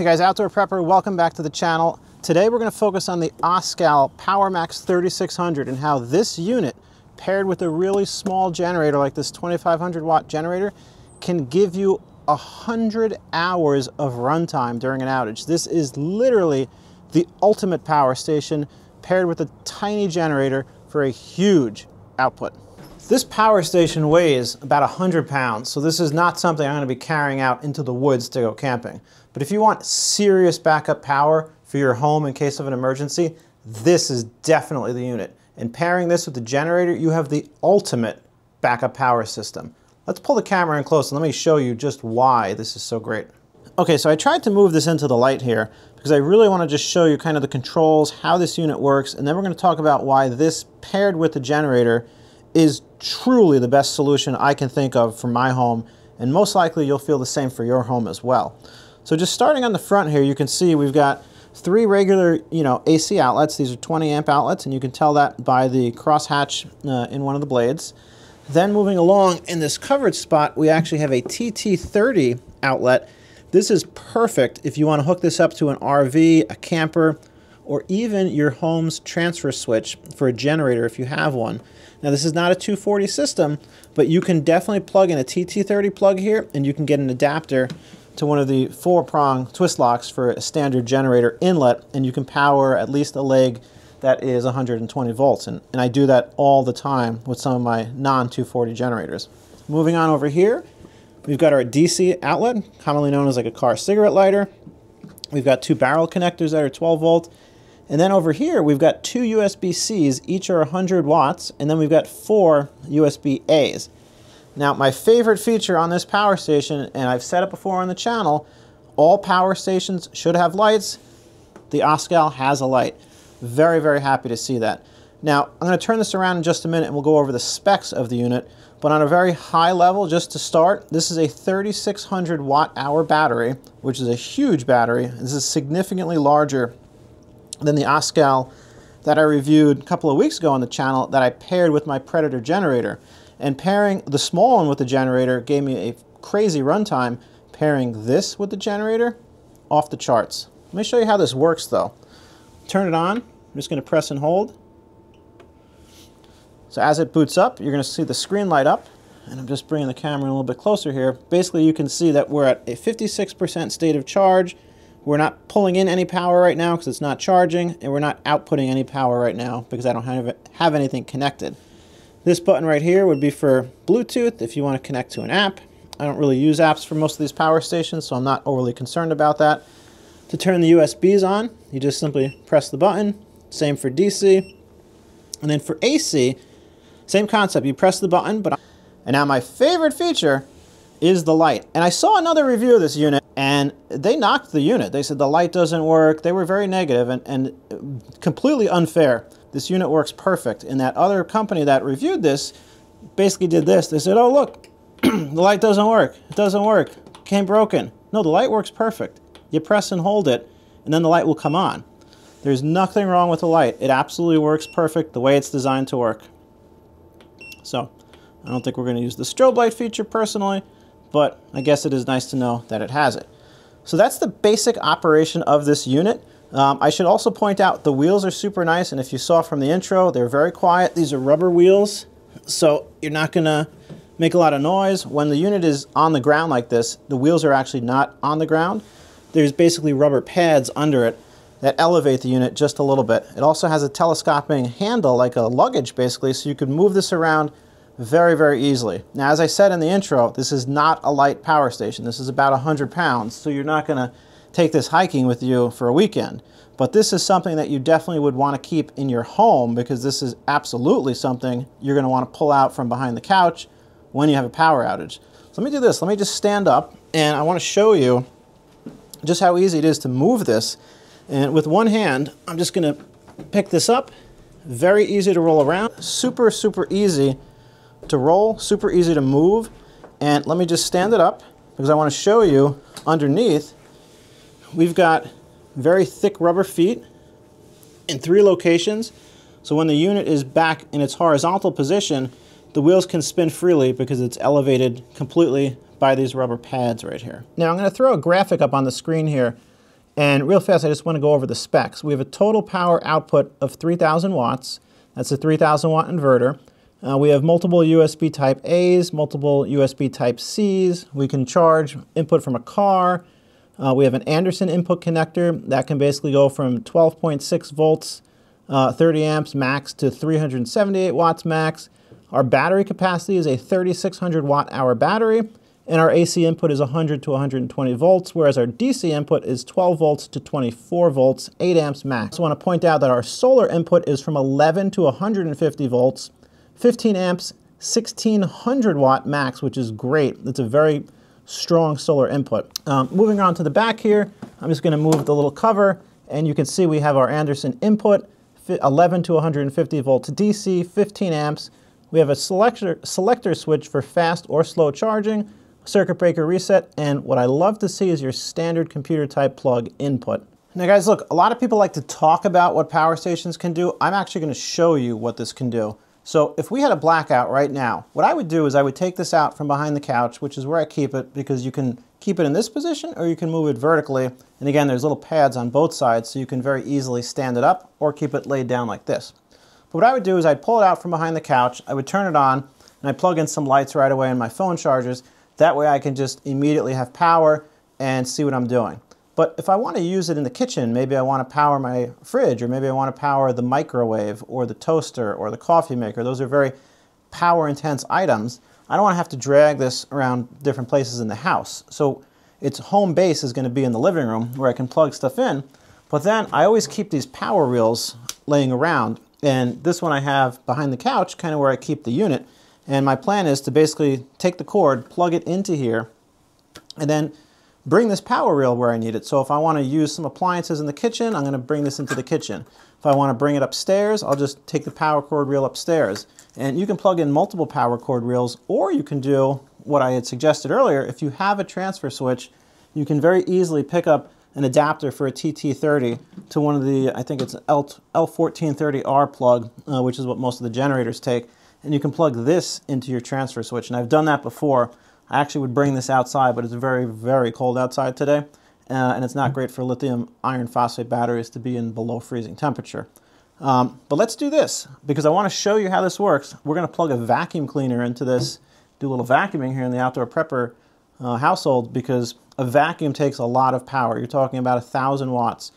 Hey guys, Outdoor Prepper, welcome back to the channel. Today we're going to focus on the Oscal PowerMax 3600 and how this unit, paired with a really small generator like this 2500 watt generator, can give you 100 hours of runtime during an outage. This is literally the ultimate power station paired with a tiny generator for a huge output. This power station weighs about 100 pounds, so this is not something I'm going to be carrying out into the woods to go camping. But if you want serious backup power for your home in case of an emergency, this is definitely the unit. And pairing this with the generator, you have the ultimate backup power system. Let's pull the camera in close and let me show you just why this is so great. Okay, so I tried to move this into the light here because I really want to just show you kind of the controls, how this unit works, and then we're going to talk about why this paired with the generator is truly the best solution I can think of for my home, and most likely you'll feel the same for your home as well. So just starting on the front here, you can see we've got three regular, you know, AC outlets. These are 20 amp outlets, and you can tell that by the crosshatch uh, in one of the blades. Then moving along in this covered spot, we actually have a TT30 outlet. This is perfect if you want to hook this up to an RV, a camper, or even your home's transfer switch for a generator if you have one. Now this is not a 240 system, but you can definitely plug in a TT30 plug here and you can get an adapter to one of the four prong twist locks for a standard generator inlet and you can power at least a leg that is 120 volts. And, and I do that all the time with some of my non-240 generators. Moving on over here, we've got our DC outlet, commonly known as like a car cigarette lighter. We've got two barrel connectors that are 12 volt. And then over here, we've got two USB-Cs, each are 100 watts, and then we've got four USB-As. Now, my favorite feature on this power station, and I've said it before on the channel, all power stations should have lights. The Oscal has a light. Very, very happy to see that. Now, I'm going to turn this around in just a minute and we'll go over the specs of the unit. But on a very high level, just to start, this is a 3600 watt hour battery, which is a huge battery. This is significantly larger than the Oscal that I reviewed a couple of weeks ago on the channel that I paired with my Predator generator. And pairing the small one with the generator gave me a crazy runtime. Pairing this with the generator, off the charts. Let me show you how this works though. Turn it on. I'm just going to press and hold. So as it boots up, you're going to see the screen light up. And I'm just bringing the camera a little bit closer here. Basically, you can see that we're at a 56% state of charge. We're not pulling in any power right now because it's not charging, and we're not outputting any power right now because I don't have, have anything connected. This button right here would be for Bluetooth if you want to connect to an app. I don't really use apps for most of these power stations, so I'm not overly concerned about that. To turn the USBs on, you just simply press the button. Same for DC. And then for AC, same concept. You press the button, but and now my favorite feature is the light. And I saw another review of this unit and they knocked the unit. They said the light doesn't work. They were very negative and, and completely unfair. This unit works perfect. And that other company that reviewed this basically did this. They said, oh, look, the light doesn't work. It doesn't work. Came broken. No, the light works perfect. You press and hold it, and then the light will come on. There's nothing wrong with the light. It absolutely works perfect the way it's designed to work. So, I don't think we're going to use the strobe light feature personally, but I guess it is nice to know that it has it. So that's the basic operation of this unit. Um, I should also point out the wheels are super nice, and if you saw from the intro, they're very quiet. These are rubber wheels, so you're not to make a lot of noise. When the unit is on the ground like this, the wheels are actually not on the ground there's basically rubber pads under it that elevate the unit just a little bit. It also has a telescoping handle, like a luggage basically, so you can move this around very, very easily. Now, as I said in the intro, this is not a light power station. This is about 100 pounds, so you're not gonna take this hiking with you for a weekend. But this is something that you definitely would want to keep in your home because this is absolutely something you're going to want to pull out from behind the couch when you have a power outage. So let me do this. Let me just stand up and I want to show you just how easy it is to move this. And with one hand, I'm just going to pick this up. Very easy to roll around. Super, super easy to roll, super easy to move. And let me just stand it up because I want to show you underneath, we've got very thick rubber feet in three locations. So when the unit is back in its horizontal position, the wheels can spin freely because it's elevated completely by these rubber pads right here. Now I'm going to throw a graphic up on the screen here And real fast, I just want to go over the specs. We have a total power output of 3,000 watts. That's a 3,000 watt inverter. Uh, we have multiple USB type A's, multiple USB type C's. We can charge input from a car. Uh, we have an Anderson input connector that can basically go from 12.6 volts, uh, 30 amps max to 378 watts max. Our battery capacity is a 3600 watt hour battery and our AC input is 100 to 120 volts, whereas our DC input is 12 volts to 24 volts, 8 amps max. I also want to point out that our solar input is from 11 to 150 volts, 15 amps, 1600 watt max, which is great. It's a very strong solar input. Um, moving on to the back here, I'm just going to move the little cover, and you can see we have our Anderson input, 11 to 150 volts DC, 15 amps. We have a selector, selector switch for fast or slow charging, circuit breaker reset, and what I love to see is your standard computer type plug input. Now guys, look, a lot of people like to talk about what power stations can do. I'm actually gonna show you what this can do. So if we had a blackout right now, what I would do is I would take this out from behind the couch, which is where I keep it because you can keep it in this position or you can move it vertically. And again, there's little pads on both sides so you can very easily stand it up or keep it laid down like this. But what I would do is I'd pull it out from behind the couch, I would turn it on, and I'd plug in some lights right away in my phone chargers, that way I can just immediately have power and see what I'm doing. But if I want to use it in the kitchen, maybe I want to power my fridge, or maybe I want to power the microwave, or the toaster, or the coffee maker. Those are very power intense items. I don't want to have to drag this around different places in the house. So its home base is going to be in the living room where I can plug stuff in. But then I always keep these power reels laying around. And this one I have behind the couch, kind of where I keep the unit. And my plan is to basically take the cord, plug it into here, and then bring this power reel where I need it. So if I want to use some appliances in the kitchen, I'm going to bring this into the kitchen. If I want to bring it upstairs, I'll just take the power cord reel upstairs. And you can plug in multiple power cord reels, or you can do what I had suggested earlier. If you have a transfer switch, you can very easily pick up an adapter for a TT30 to one of the, I think it's L, L1430R plug, uh, which is what most of the generators take and you can plug this into your transfer switch. And I've done that before. I actually would bring this outside, but it's very, very cold outside today. Uh, and it's not great for lithium iron phosphate batteries to be in below freezing temperature. Um, but let's do this because I want to show you how this works. We're going to plug a vacuum cleaner into this, do a little vacuuming here in the outdoor prepper uh, household because a vacuum takes a lot of power. You're talking about a thousand watts.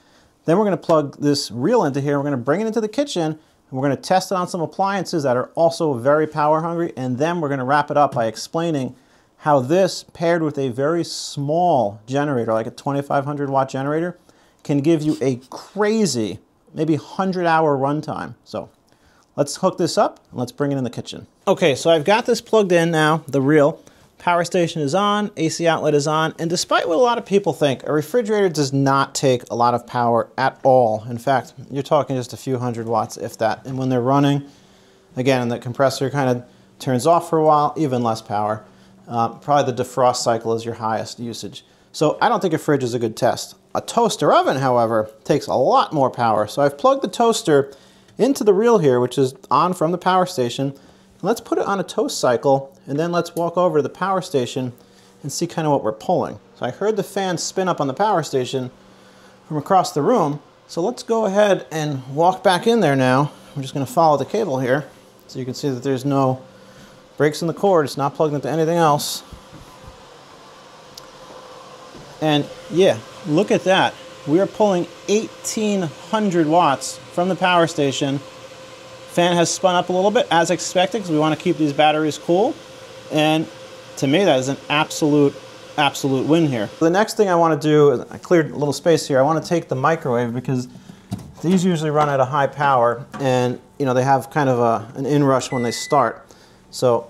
Then we're going to plug this reel into here. We're going to bring it into the kitchen and we're going to test it on some appliances that are also very power hungry, and then we're going to wrap it up by explaining how this paired with a very small generator, like a 2500 watt generator, can give you a crazy, maybe 100 hour runtime. So let's hook this up and let's bring it in the kitchen. Okay, so I've got this plugged in now, the reel. Power station is on, AC outlet is on, and despite what a lot of people think, a refrigerator does not take a lot of power at all. In fact, you're talking just a few hundred watts, if that. And when they're running, again, the compressor kind of turns off for a while, even less power. Uh, probably the defrost cycle is your highest usage. So I don't think a fridge is a good test. A toaster oven, however, takes a lot more power. So I've plugged the toaster into the reel here, which is on from the power station, Let's put it on a toast cycle and then let's walk over to the power station and see kind of what we're pulling. So I heard the fan spin up on the power station from across the room. So let's go ahead and walk back in there now. I'm just gonna follow the cable here so you can see that there's no breaks in the cord. It's not plugged into anything else. And yeah, look at that. We are pulling 1800 watts from the power station Fan has spun up a little bit as expected because we want to keep these batteries cool. And to me, that is an absolute, absolute win here. The next thing I want to do, is I cleared a little space here. I want to take the microwave because these usually run at a high power and you know they have kind of a, an inrush when they start. So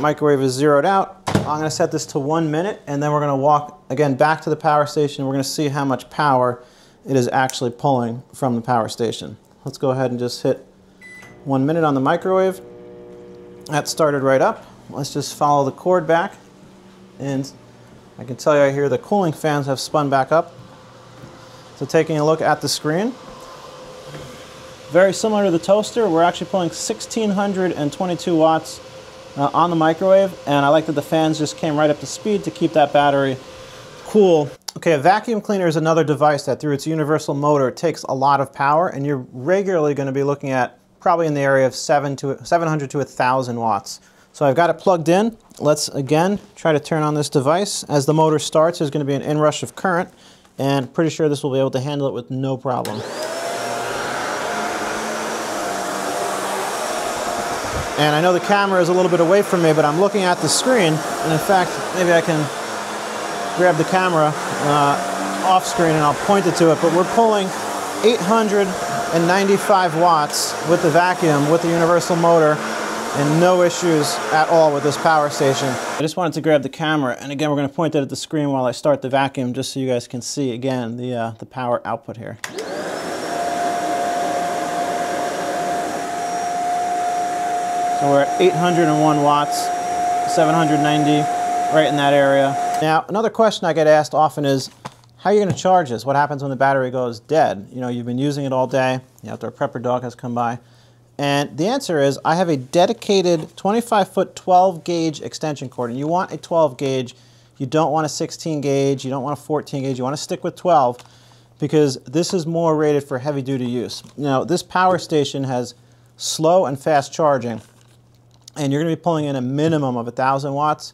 microwave is zeroed out. I'm going to set this to one minute and then we're going to walk again back to the power station. We're going to see how much power it is actually pulling from the power station. Let's go ahead and just hit one minute on the microwave. That started right up. Let's just follow the cord back. And I can tell you I hear the cooling fans have spun back up. So taking a look at the screen, very similar to the toaster, we're actually pulling 1622 watts uh, on the microwave. And I like that the fans just came right up to speed to keep that battery cool Okay, a vacuum cleaner is another device that through its universal motor takes a lot of power and you're regularly going to be looking at probably in the area of 7 to 700 to 1000 watts. So I've got it plugged in. Let's again try to turn on this device. As the motor starts, there's going to be an inrush of current and pretty sure this will be able to handle it with no problem. And I know the camera is a little bit away from me, but I'm looking at the screen. And in fact, maybe I can grab the camera uh, off screen and I'll point it to it, but we're pulling 895 watts with the vacuum, with the universal motor, and no issues at all with this power station. I just wanted to grab the camera, and again, we're gonna point it at the screen while I start the vacuum, just so you guys can see, again, the, uh, the power output here. So we're at 801 watts, 790, right in that area. Now, another question I get asked often is, how are you going to charge this? What happens when the battery goes dead? You know, you've been using it all day, the outdoor prepper dog has come by. And the answer is, I have a dedicated 25 foot 12 gauge extension cord. And you want a 12 gauge, you don't want a 16 gauge, you don't want a 14 gauge, you want to stick with 12 because this is more rated for heavy duty use. Now, this power station has slow and fast charging and you're going to be pulling in a minimum of 1,000 watts,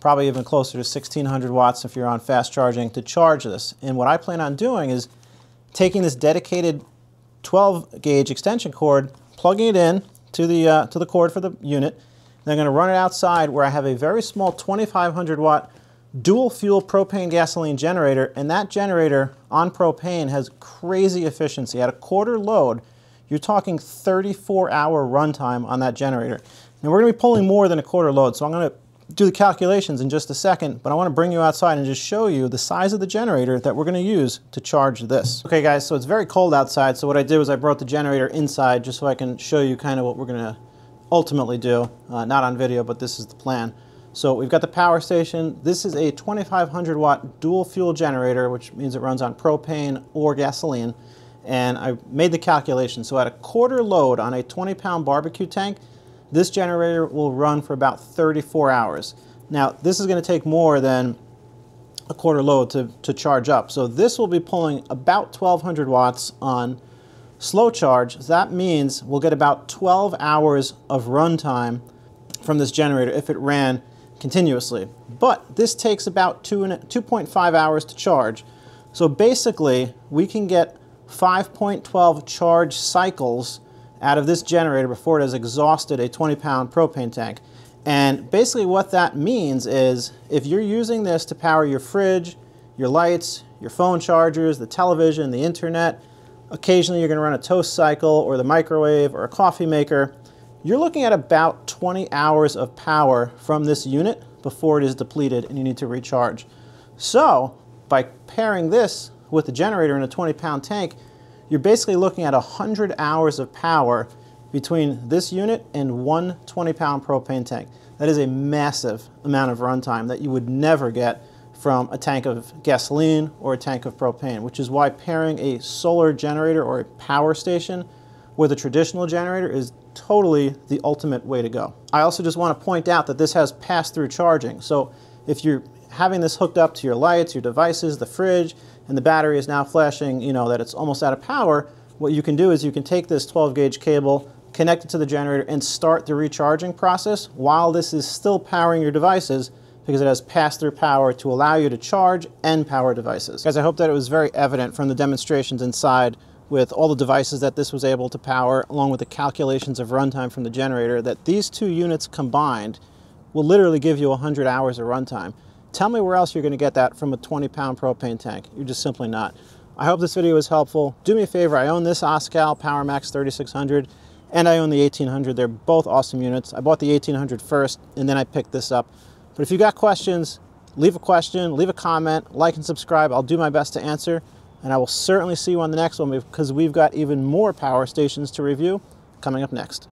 probably even closer to 1,600 watts if you're on fast charging to charge this. And what I plan on doing is taking this dedicated 12 gauge extension cord, plugging it in to the, uh, to the cord for the unit, then I'm going to run it outside where I have a very small 2,500 watt dual fuel propane gasoline generator, and that generator on propane has crazy efficiency. At a quarter load, you're talking 34 hour runtime on that generator. Now we're to be pulling more than a quarter load, so I'm going to do the calculations in just a second, but I want to bring you outside and just show you the size of the generator that we're going to use to charge this. Okay guys, so it's very cold outside, so what I did was I brought the generator inside just so I can show you kind of what we're going to ultimately do. Uh, not on video, but this is the plan. So we've got the power station. This is a 2500 watt dual fuel generator, which means it runs on propane or gasoline. And I made the calculation. So at a quarter load on a 20 pound barbecue tank, this generator will run for about 34 hours. Now, this is going to take more than a quarter load to, to charge up. So this will be pulling about 1200 watts on slow charge. That means we'll get about 12 hours of runtime from this generator if it ran continuously. But this takes about 2.5 hours to charge. So basically, we can get 5.12 charge cycles out of this generator before it has exhausted a 20 pound propane tank. And basically what that means is if you're using this to power your fridge, your lights, your phone chargers, the television, the internet, occasionally you're going to run a toast cycle or the microwave or a coffee maker, you're looking at about 20 hours of power from this unit before it is depleted and you need to recharge. So by pairing this with the generator in a 20 pound tank, you're basically looking at 100 hours of power between this unit and one 20 pound propane tank. That is a massive amount of runtime that you would never get from a tank of gasoline or a tank of propane, which is why pairing a solar generator or a power station with a traditional generator is totally the ultimate way to go. I also just want to point out that this has pass-through charging. So if you're having this hooked up to your lights, your devices, the fridge, and the battery is now flashing, you know, that it's almost out of power, what you can do is you can take this 12 gauge cable, connect it to the generator, and start the recharging process while this is still powering your devices because it has pass-through power to allow you to charge and power devices. Guys, I hope that it was very evident from the demonstrations inside with all the devices that this was able to power, along with the calculations of runtime from the generator, that these two units combined will literally give you 100 hours of runtime. Tell me where else you're going to get that from a 20 pound propane tank. You're just simply not. I hope this video was helpful. Do me a favor, I own this Oscal PowerMax 3600 and I own the 1800. They're both awesome units. I bought the 1800 first and then I picked this up. But if you got questions, leave a question, leave a comment, like and subscribe. I'll do my best to answer. And I will certainly see you on the next one because we've got even more power stations to review coming up next.